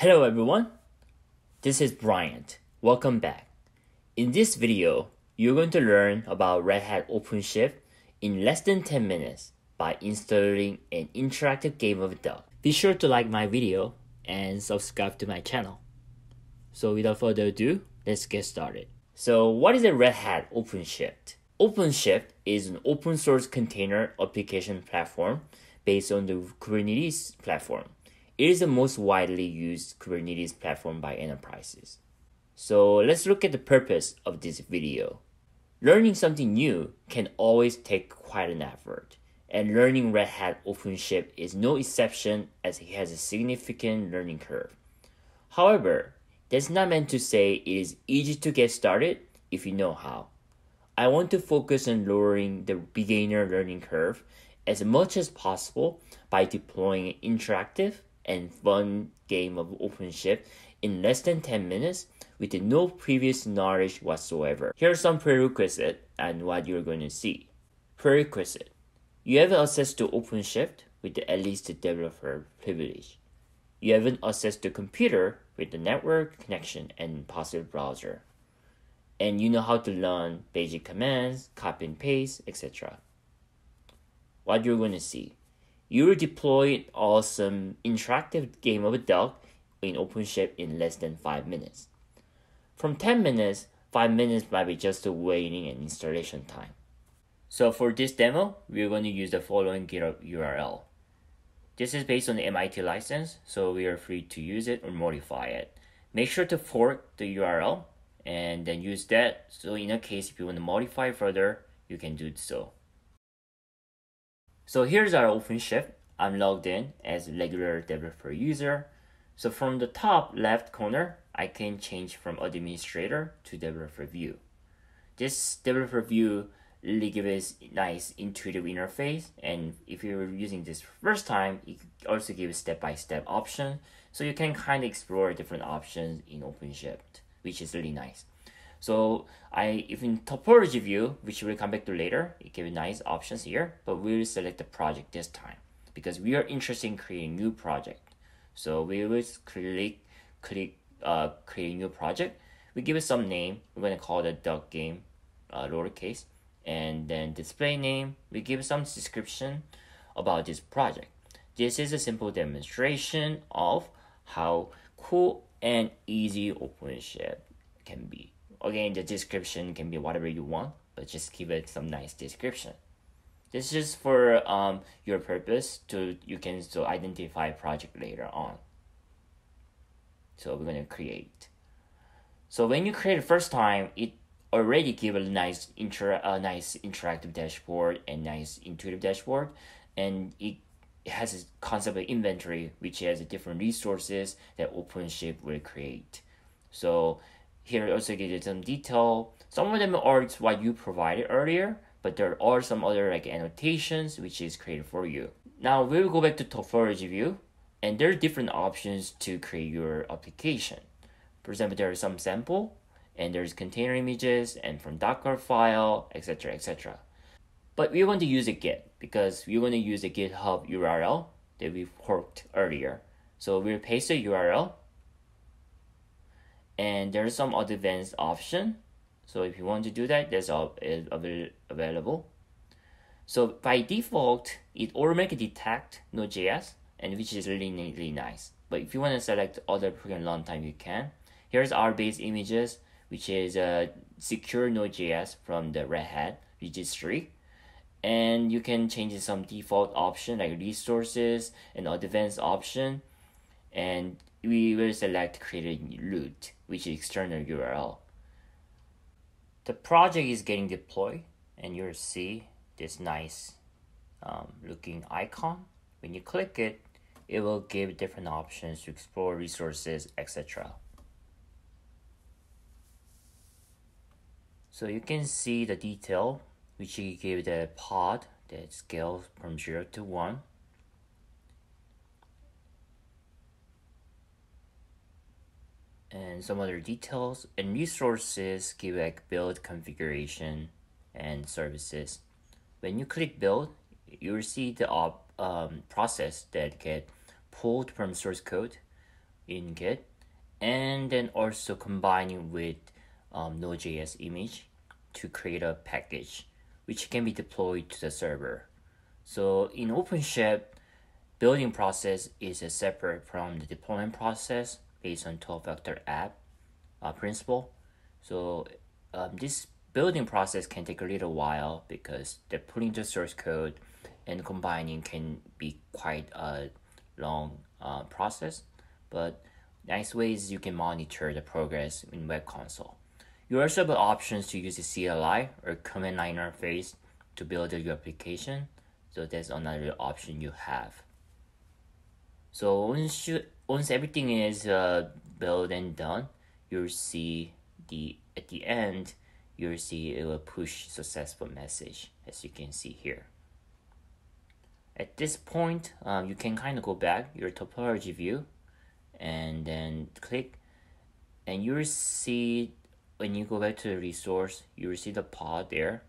Hello everyone, this is Bryant. Welcome back. In this video, you're going to learn about Red Hat OpenShift in less than 10 minutes by installing an interactive game of Duck. Be sure to like my video and subscribe to my channel. So without further ado, let's get started. So what is a Red Hat OpenShift? OpenShift is an open source container application platform based on the Kubernetes platform. It is the most widely used Kubernetes platform by enterprises. So let's look at the purpose of this video. Learning something new can always take quite an effort, and learning Red Hat OpenShift is no exception as it has a significant learning curve. However, that's not meant to say it is easy to get started if you know how. I want to focus on lowering the beginner learning curve as much as possible by deploying interactive and fun game of OpenShift in less than 10 minutes with no previous knowledge whatsoever. Here are some prerequisites and what you're going to see. Prerequisite. You have access to OpenShift with at least the developer privilege. You have an access to computer with the network connection and possible browser. And you know how to learn basic commands, copy and paste, etc. What you're going to see you will deploy awesome interactive game of a duck in OpenShift in less than 5 minutes. From 10 minutes, 5 minutes might be just the waiting and installation time. So for this demo, we're going to use the following GitHub URL. This is based on the MIT license, so we are free to use it or modify it. Make sure to fork the URL and then use that. So in a case, if you want to modify further, you can do so. So here's our OpenShift. I'm logged in as regular developer user. So from the top left corner, I can change from administrator to developer view. This developer view really gives nice intuitive interface and if you're using this first time, it also gives step-by-step -step option so you can kind of explore different options in OpenShift, which is really nice. So I even topology view, which we'll come back to later, it gives nice options here, but we'll select the project this time because we are interested in creating new project. So we will click, click uh, create new project. We give it some name. We're to call it duck game, uh, lowercase. And then display name, we give some description about this project. This is a simple demonstration of how cool and easy OpenShift can be again the description can be whatever you want but just give it some nice description. This is for um, your purpose to you can still identify project later on. So we're going to create. So when you create the first time it already give a nice inter a nice interactive dashboard and nice intuitive dashboard and it has a concept of inventory which has different resources that OpenShift will create. So here also gives you some detail. Some of them are what you provided earlier, but there are some other like annotations which is created for you. Now we will go back to topology view and there are different options to create your application. For example, there are some sample and there's container images and from Docker file, etc. etc. But we want to use a Git because we want to use a GitHub URL that we forked earlier. So we'll paste the URL and there's some advanced option. So if you want to do that that's all available. So by default it automatically detect node.js and which is really really nice. But if you want to select other program runtime you can. Here's our base images which is a secure node.js from the red hat registry and you can change some default option like resources and advanced option. And we will select create a route, which is external URL. The project is getting deployed and you'll see this nice um, looking icon. When you click it, it will give different options to explore resources, etc. So you can see the detail, which you give the pod that scales from 0 to 1 and some other details and resources give like build configuration and services. When you click build, you will see the op, um, process that get pulled from source code. in Git, and then also combining with um, Node.js image to create a package which can be deployed to the server. So in OpenShift, building process is a separate from the deployment process based on 12 factor app uh, principle. So um, this building process can take a little while because the putting the source code and combining can be quite a long uh, process. But nice ways you can monitor the progress in web console. You also have options to use the CLI or command line interface to build your application. So that's another option you have. So once you, once everything is uh, built and done, you'll see the at the end you'll see it will push successful message as you can see here. At this point, um, you can kind of go back your topology view and then click and you'll see when you go back to the resource, you will see the pod there.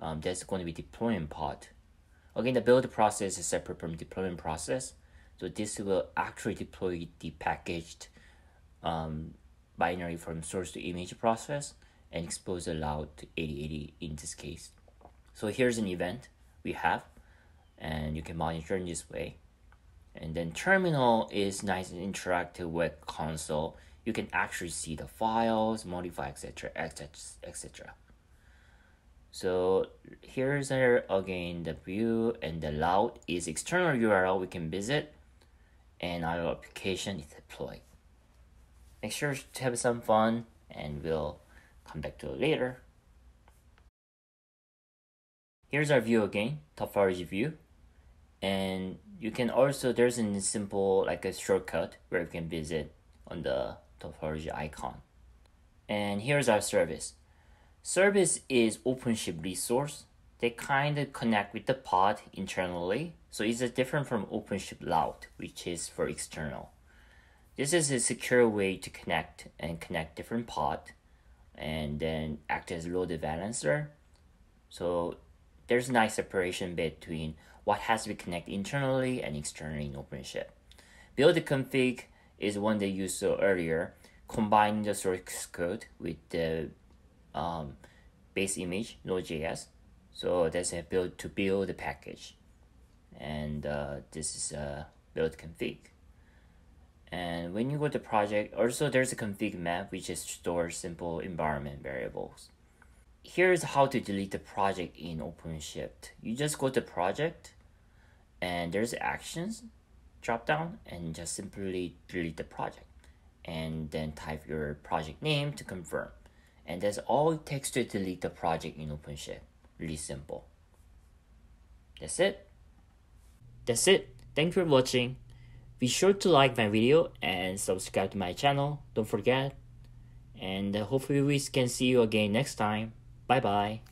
Um, that's going to be deployment pod. Again, the build process is separate from deployment process. So this will actually deploy the packaged um, binary from source to image process and expose the route to 8080 in this case. So here's an event we have and you can monitor in this way. And then terminal is nice and interactive web console. You can actually see the files, modify, etc., etc., etc. So here's our, again the view and the route is external URL we can visit and our application is deployed. Make sure to have some fun and we'll come back to it later. Here's our view again, topology view. And you can also, there's a simple, like a shortcut where you can visit on the topology icon. And here's our service. Service is OpenShift resource. They kind of connect with the pod internally. So it's different from OpenShift Route, which is for external. This is a secure way to connect and connect different pod and then act as load balancer. So there's a nice separation between what has to be connected internally and externally in OpenShift. Build the config is one they used so earlier, combining the source code with the um, base image Node.js. So that's a build to build the package. And uh, this is a build config. And when you go to project, also there's a config map which is stores simple environment variables. Here's how to delete the project in OpenShift. You just go to project and there's actions drop down and just simply delete the project and then type your project name to confirm. And that's all it takes to delete the project in OpenShift. Really simple. That's it. That's it. Thank you for watching. Be sure to like my video and subscribe to my channel. Don't forget. And uh, hopefully we can see you again next time. Bye bye.